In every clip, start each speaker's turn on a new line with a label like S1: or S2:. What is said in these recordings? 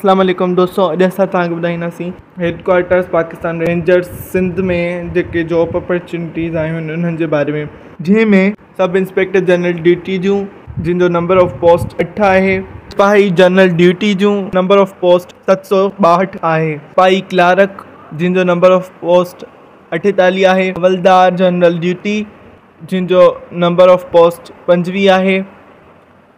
S1: असलम दोस्तों अॼु असां तव्हांखे ॿुधाईंदासीं हेडक्वार्टर्स पाकिस्तान रेंजर्स सिंध में जेके जॉब अपॉर्चुनिटीज़ आहिनि उन्हनि जे बारे में। जंहिंमें सब इंस्पेक्टर जनरल ड्यूटी जूं जिन जो नंबर ऑफ़ पोस्ट अठ आहे सिपाही जनरल ड्यूटी जूं नंबर ऑफ़ पोस्ट सत सौ ॿाहठि आहे सिपाही क्लार्क जिन जो नंबर ऑफ़ पोस्ट अठेतालीह आहे हवलदार जनरल ड्यूटी जिन जो नंबर ऑफ़ पोस्ट पंजवीह आहे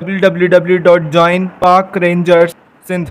S1: W W W dot join Pak rangers Sindh